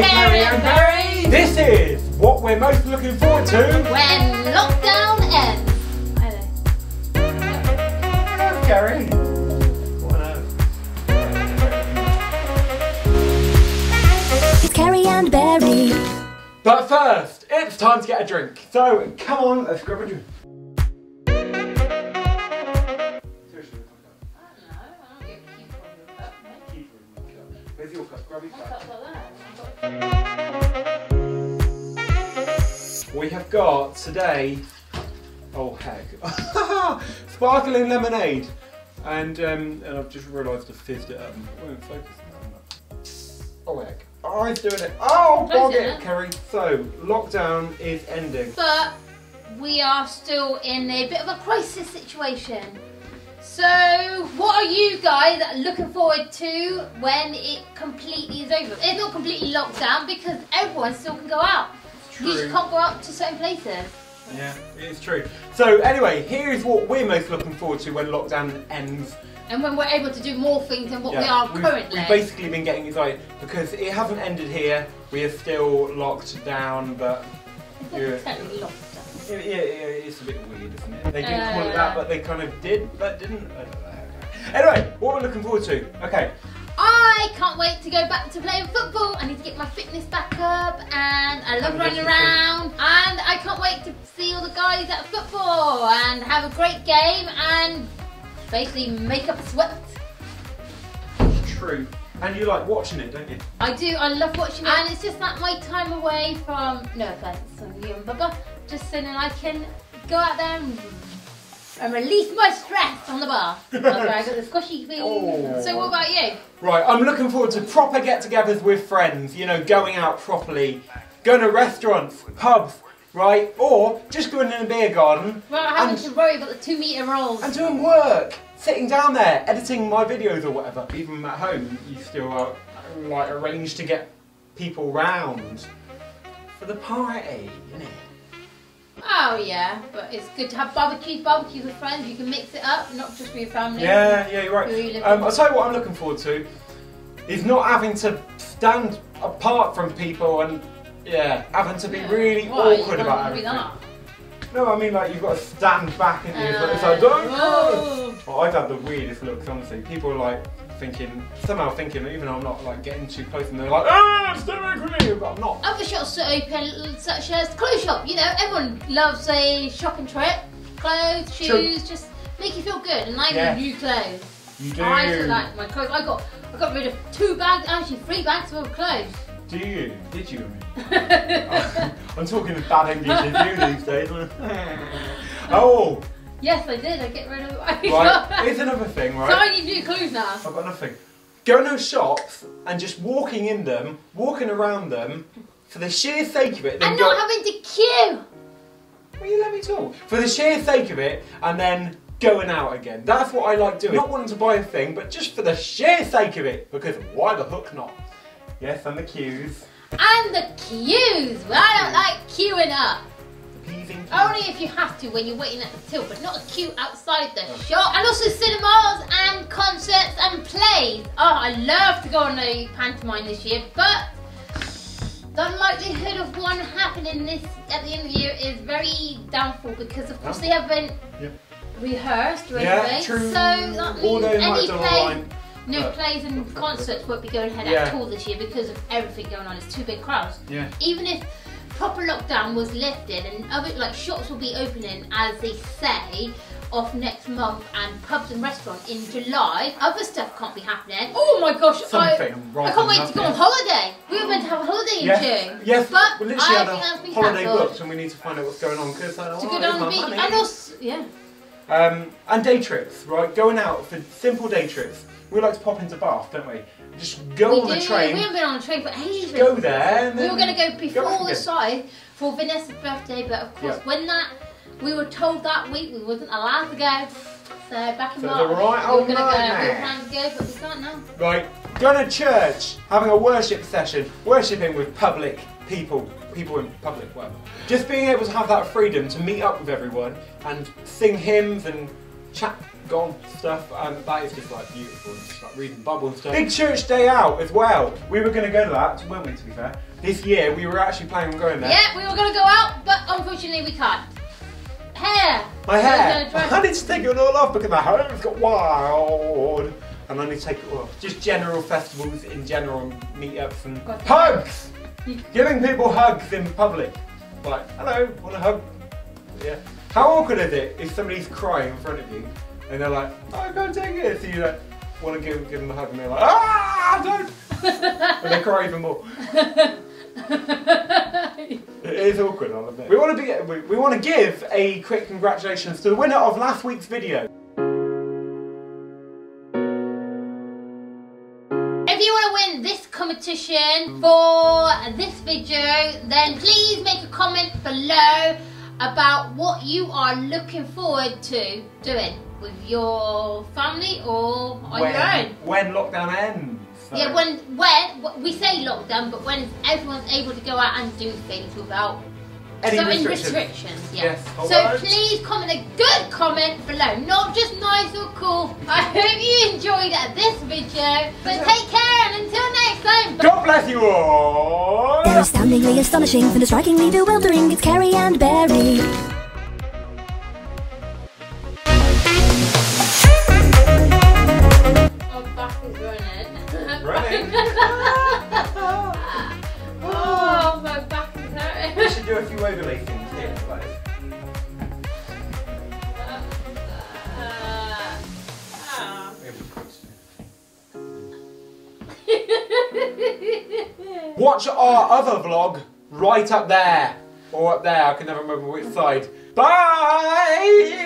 Hey, Kerry and Berry! This is what we're most looking forward to when lockdown ends. Hello, Kerry. It's Kerry and Berry. But first, it's time to get a drink. So, come on, let's grab a drink. Where's your cup? Grab your cup. We have got today, oh heck, sparkling lemonade. And um, and I've just realised I fizzed it up. Won't focus on that. Oh heck. Oh, it's doing it. Oh, bog it, it. Kerry. So, lockdown is ending. But we are still in a bit of a crisis situation. So, what are you guys looking forward to when it completely is over? It's not completely locked down because everyone still can go out. You just can't go out to certain places. Yeah, it's true. So, anyway, here's what we're most looking forward to when lockdown ends. And when we're able to do more things than what we are we've, currently. We've basically been getting excited because it hasn't ended here. We are still locked down, but It's not yeah. technically locked yeah, yeah, it's a bit weird, isn't it? They didn't call it that, Uh. but they kind of did, but didn't. I don't know. Anyway, what we're looking forward to. Okay, I can't wait to go back to playing football. I need to get my fitness back up, and I love running around. And I can't wait to see all the guys at football and have a great game and basically make up a sweat. true. And you like watching it, don't you? I do. I love watching it, and it's just that my time away from no offense on you and Bubba, just so that I can go out there and, and release my stress on the bar. That's where I got the squishy thing. Oh. So what about you? Right, I'm looking forward to proper get-togethers with friends. You know, going out properly, going to restaurants, pubs, right, or just going in a beer garden Well, I having And- to worry about the two meter rolls. and doing work, sitting down there, editing my videos or whatever. Even at home, you still uh, like arrange to get people round for the party, innit? Oh yeah, but it's good to have barbecues, barbecues with friends. You can mix it up, not just for your family. Yeah, yeah, you're are you right. Um. I'll tell you what I'm looking forward to is not having to stand apart from people and yeah, having to be Yeah. really? You awkward about everything. No, I mean like you've got to stand back and like, it's Uh, like don't oh. I've had the weirdest looks, honestly. People are like thinking, somehow thinking, even though I'm not like getting too close, and they're like, ah, stay away from me, but I'm not. Other shops are open, such as the clothes shop. You know, everyone loves a shopping trip. Clothes, True. shoes, just make you feel good. And I Yeah. need new clothes. You do. I do like my clothes. I got, I got rid of two bags, actually three bags full of clothes. Do you? Did you? I mean? I'm talking as bad English as you these days. oh, yes, I did. I get rid of. Right. Here's another thing, right? So I need new clothes now. I've got nothing. Going to shops and just walking in them, walking around them, for the sheer sake of it. Then And go, not having to queue. Will you let me talk? For the sheer sake of it, and then going out again. That's what I like doing. Not wanting to buy a thing, but just for the sheer sake of it. Because why the hook not? Yes, and the queues. And the queues. Well, I don't like queuing up. The peas and Only if you have to when you're waiting at the till, but not a queue outside the shop. And also cinemas and concerts and plays. Oh, I love to go on a pantomime this year, but the likelihood of one happening this at the end of the year is very doubtful because of course they haven't Yep. rehearsed or Yeah, anything. true. So that means Although they might any play, no but- plays and concerts won't be going ahead Yeah. at all this year because of everything going on. It's too big crowds Yeah. even if proper lockdown was lifted and other like shops will be opening as they say off next month and pubs and restaurants in July, other stuff can't be happening. Oh my gosh, I, Something I rather can't wait to go on holiday. We were meant to have a holiday in Yes, June. yes. but we literally I had think that's a been holiday booked, and we need to find out what's going on because uh, To oh, go there's down the beach and also yeah. Um, and day trips, right? Going out for simple day trips. We like to pop into Bath, don't we? Just go we on do. the train, We haven't been on a train for ages. go there, We were going to go before the again. side for Vanessa's birthday, but of course, Yeah. when that we were told that week we wasn't allowed to go. So back in So March, the right we were going to go. We were planning to go, but we can't now. Right, going to church, having a worship session, worshipping with public people, people in public, whatever. Just being able to have that freedom to meet up with everyone and sing hymns and chat gone stuff. Um, that is just like beautiful and just like reading the Bible and stuff. Big church day out as well. We were going to go to that, weren't we? To be fair, this year we were actually planning on going there. Yeah, we were gonna go out, but unfortunately we can't. Hair. My hair. was gonna try- I need to take it all off because my hair's got wild. And I need to take it off. Just general festivals in general, meetups and God. hugs. Giving people hugs in public. Like, hello, want a hug? Yeah. How awkward is it if somebody's crying in front of you and they're like, oh, I can't take it. So you like, want to give, give them a hug and they're like, ah, don't. and they cry even more. It is awkward, I'll admit. We want to be. We, we want to give a quick congratulations to the winner of last week's video. Competition for this video, then please make a comment below about what you are looking forward to doing with your family or on when, your own. when lockdown ends. So- Yeah, when when we say lockdown, but when everyone's able to go out and do things without Any restrictions. restrictions. yeah. Yes, so please comment a good comment below, not just nice or cool. I hope you enjoyed this video. But take care and time. God bless you all. They're astoundingly astonishing, and strikingly bewildering. It's Kerry and Berry. My oh, back is running. Running? oh, my back is hurting. We should do a few overlay things here. Like, Watch our other vlog right up there. Or up there, I can never remember which side. Bye!